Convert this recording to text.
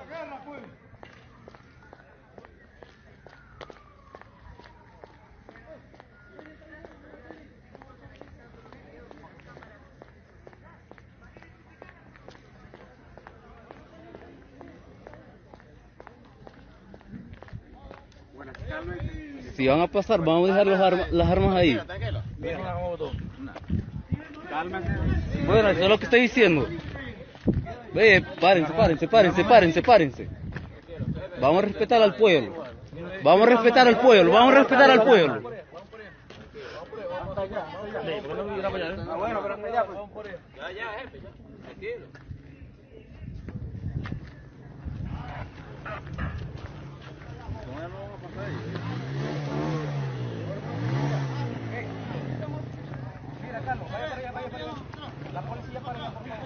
Agarra, pues. Si van a pasar, vamos a dejar los arma- las armas ahí. Bueno, eso es lo que estoy diciendo. Ve, párense, párense, párense, párense, párense. Vamos a respetar al pueblo. Vamos a respetar al pueblo, vamos a respetar al pueblo. Yeah.